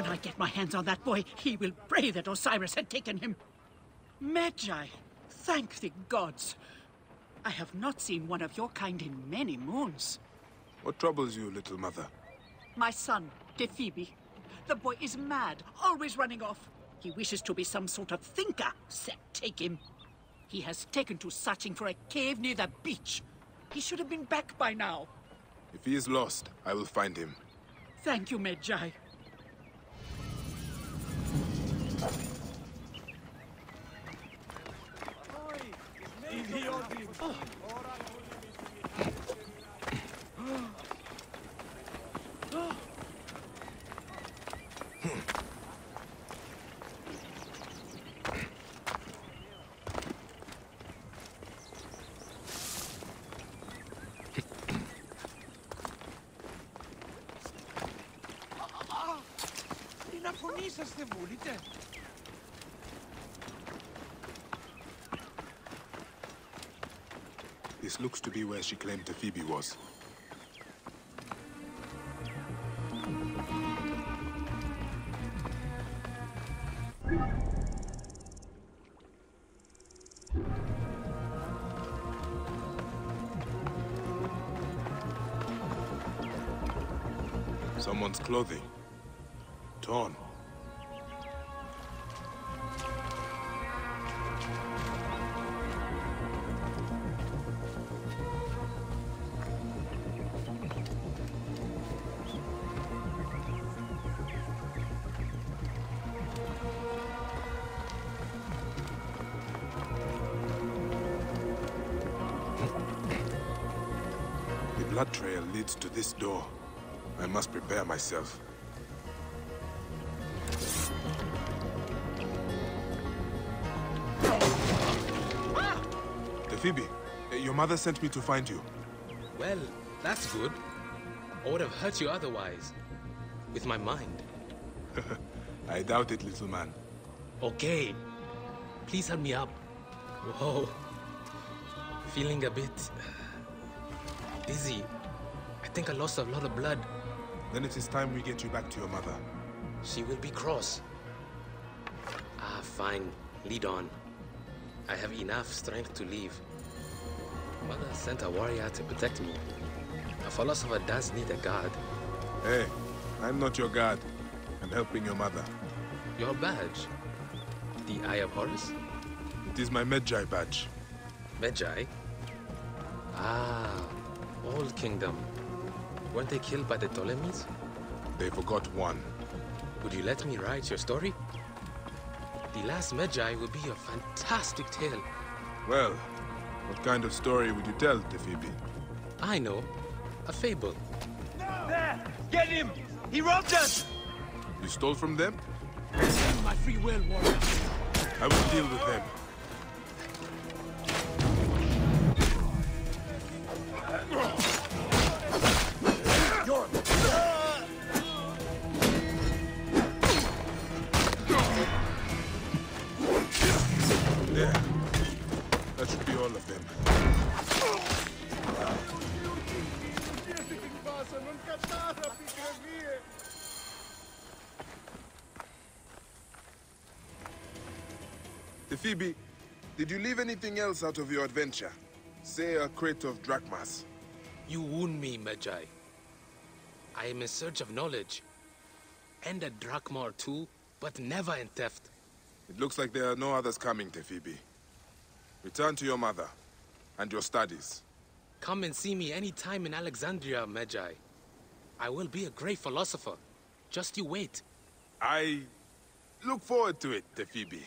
When I get my hands on that boy, he will pray that Osiris had taken him. Medjay, thank the gods. I have not seen one of your kind in many moons. What troubles you, little mother? My son, Tephibi. The boy is mad, always running off. He wishes to be some sort of thinker. Set, take him. He has taken to searching for a cave near the beach. He should have been back by now. If he is lost, I will find him. Thank you, Medjay. Τι να φωνήσαστε βούλετε. This looks to be where she claimed Phoebe was. Someone's clothing. Torn. The blood trail leads to this door. I must prepare myself. Phoebe, eh, your mother sent me to find you. Well, that's good. I would have hurt you otherwise. With my mind. I doubt it, little man. Okay. Please help me up. Whoa. Feeling a bit... Uh, dizzy. I think I lost a lot of blood. Then it is time we get you back to your mother. She will be cross. Ah, fine. Lead on. I have enough strength to leave. Mother sent a warrior to protect me. A philosopher does need a guard. Hey, I'm not your guard. I'm helping your mother. Your badge? The Eye of Horus? It is my Medjay badge. Medjay? Ah, Old Kingdom. Weren't they killed by the Ptolemies? They forgot one. Would you let me write your story? The Last Medjay will be a fantastic tale. Well, what kind of story would you tell, Tephibi? I know. A fable. No! There! Get him! He robbed us! You stole from them? My free will, warrior. I will deal with them. That should be all of them. Phoebe, did you leave anything else out of your adventure? Say a crate of drachmas. You wound me, Medjay. I am in search of knowledge. And a drachma or two, but never in theft. It looks like there are no others coming, Phoebe. Return to your mother and your studies. Come and see me any time in Alexandria, Medjay. I will be a great philosopher. Just you wait. I look forward to it, Phoebe.